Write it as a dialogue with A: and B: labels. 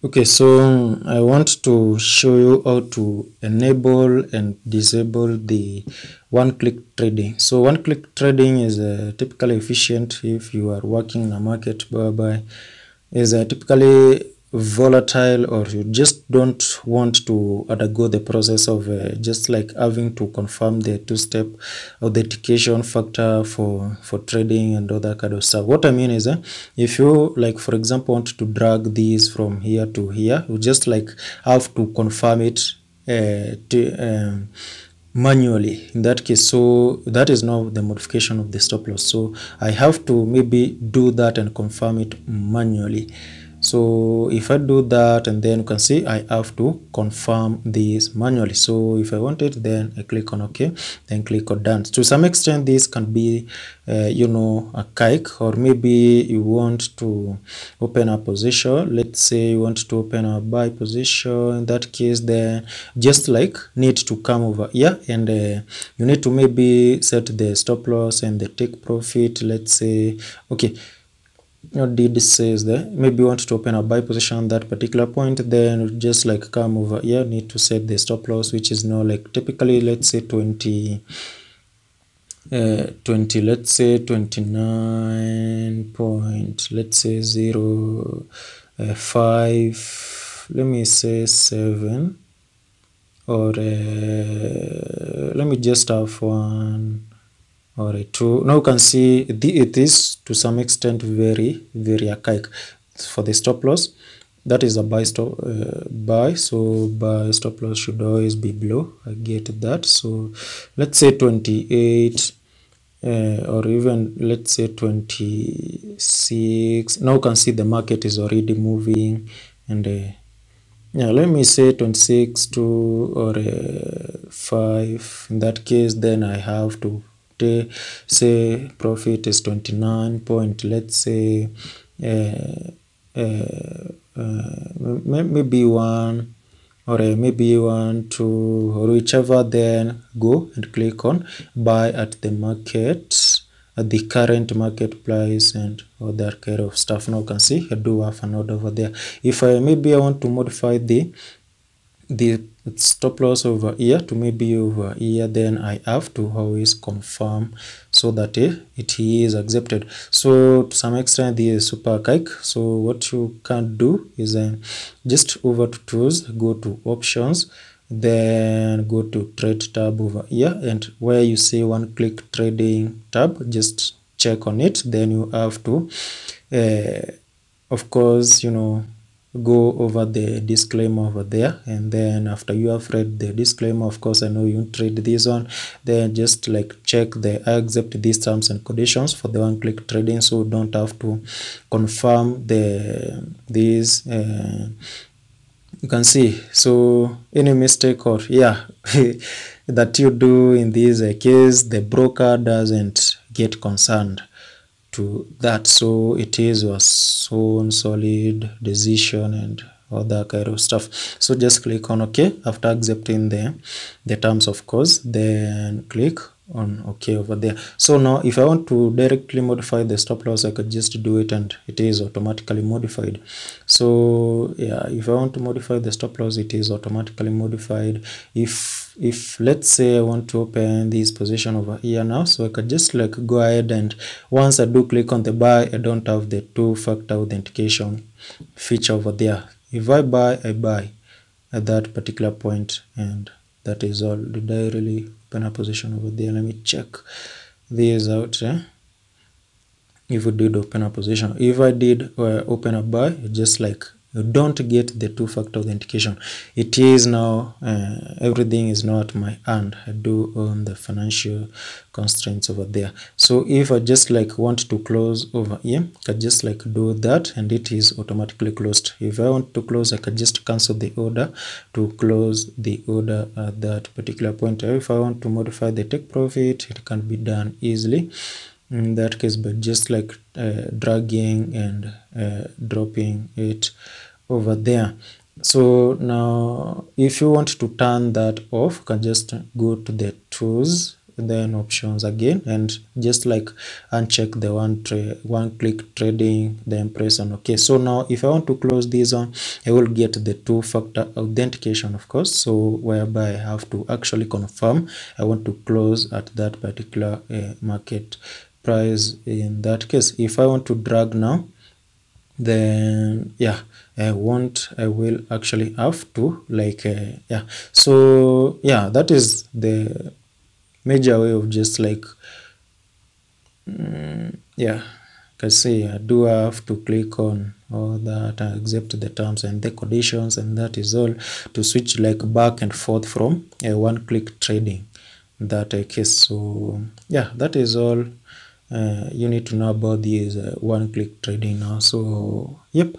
A: Okay, so I want to show you how to enable and disable the one-click trading. So one-click trading is uh, typically efficient if you are working in a market whereby is uh, typically volatile or you just don't want to undergo the process of uh, just like having to confirm the two-step authentication factor for for trading and all that kind of stuff. What i mean is uh, if you like for example want to drag these from here to here you just like have to confirm it uh, to, um, manually. In that case so that is now the modification of the stop loss. So i have to maybe do that and confirm it manually so if i do that and then you can see i have to confirm this manually. So if i want it then i click on ok then click on done. To some extent this can be uh, you know a kike or maybe you want to open a position. Let's say you want to open a buy position. In that case then just like need to come over here and uh, you need to maybe set the stop loss and the take profit. Let's say okay what did says there maybe you want to open a buy position that particular point then just like come over here need to set the stop loss which is now like typically let's say 20 uh, 20 let's say 29 point let's say 0 uh, 5 let me say 7 or uh, let me just have one or a two now you can see the, it is to some extent very very archaic for the stop loss. That is a buy stop uh, buy. So buy stop loss should always be below. I get that. So let's say 28 uh, or even let's say 26 now you can see the market is already moving and uh, yeah let me say 26 to or uh, 5 in that case then i have to say profit is 29 point let's say uh, maybe one or maybe one two or whichever then go and click on buy at the market at the current market price and that kind of stuff. Now you can see i do have an order over there. If i maybe i want to modify the the stop loss over here to maybe over here then i have to always confirm so that uh, it is accepted. So to some extent is super archaic. So what you can do is uh, just over to tools go to options then go to trade tab over here and where you see one click trading tab just check on it. Then you have to uh, of course you know go over the disclaimer over there. And then after you have read the disclaimer of course i know you trade this one. Then just like check the I accept these terms and conditions. For the one click trading so don't have to confirm the these uh, you can see. So any mistake or yeah that you do in this uh, case the broker doesn't get concerned to that so it is your own solid decision and all that kind of stuff. So just click on ok after accepting the the terms of course then click on ok over there. So now if i want to directly modify the stop loss i could just do it and it is automatically modified. So yeah if i want to modify the stop loss it is automatically modified. If if let's say i want to open this position over here now so i could just like go ahead and once i do click on the buy i don't have the two factor authentication feature over there. If i buy i buy at that particular point and that is all. Did i really open a position over there? Let me check this out eh? if we did open a position. If i did uh, open a buy just like you don't get the two-factor authentication. It is now uh, everything is now at my hand. I do own the financial constraints over there. So if i just like want to close over here i can just like do that and it is automatically closed. If i want to close i can just cancel the order to close the order at that particular point. If i want to modify the take profit it can be done easily in that case but just like uh, dragging and uh, dropping it over there. So now if you want to turn that off you can just go to the tools then options again and just like uncheck the one one click trading then press on ok. So now if i want to close this one i will get the two factor authentication of course so whereby i have to actually confirm i want to close at that particular uh, market price in that case. If i want to drag now then yeah i want i will actually have to like uh, yeah. So yeah that is the major way of just like mm, yeah can see I do have to click on all that I accept the terms and the conditions and that is all to switch like back and forth from a one click trading that case so yeah that is all you need to know about this uh, one click trading now so yep